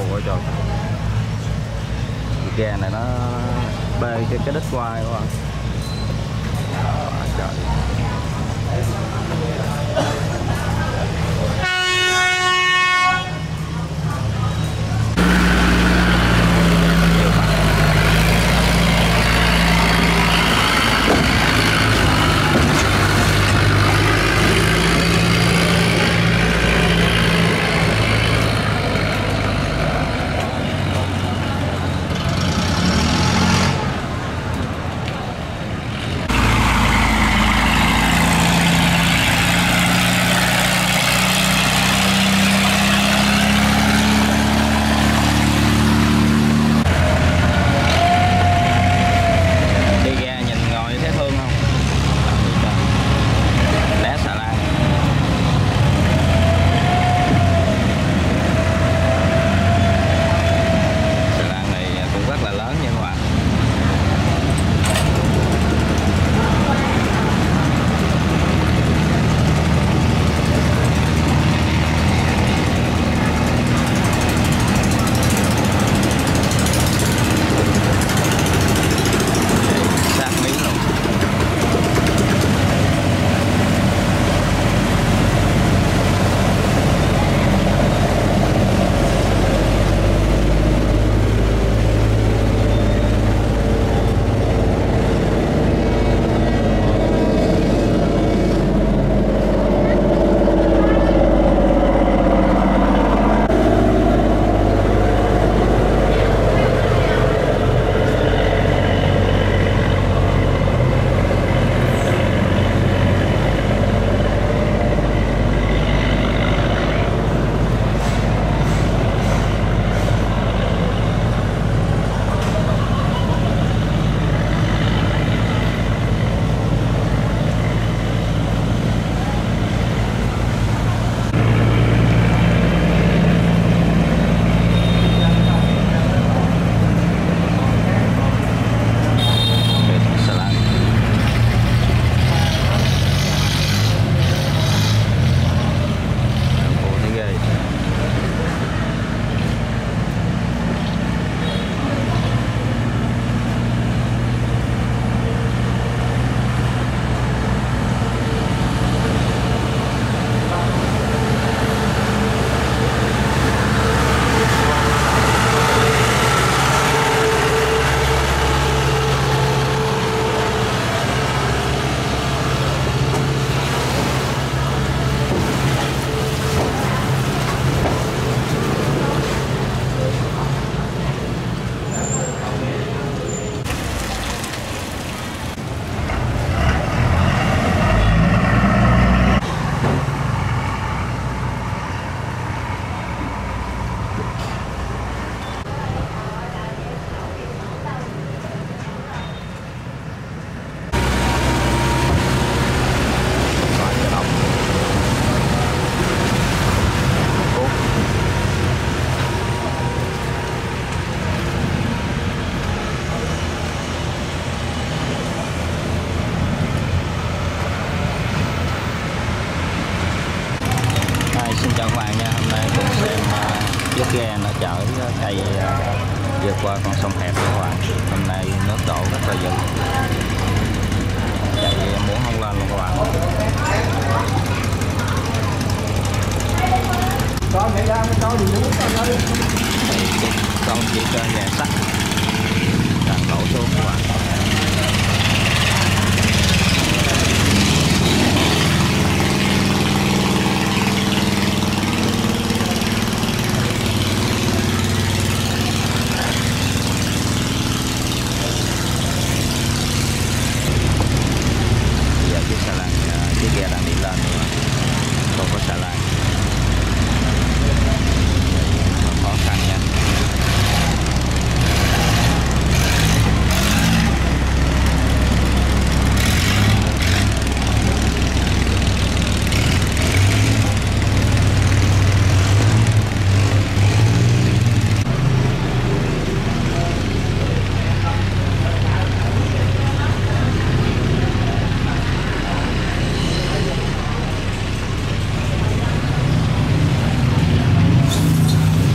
đầu rồi trời ghe này nó bê cái cái đít quai các bạn trời. Nó chở ờ, cây ờ, vượt qua con sông hẹp các bạn hôm nay nước đổ rất là dữ. Chạy ờ, muốn không lên luôn các bạn. Có thể ra có gì đúng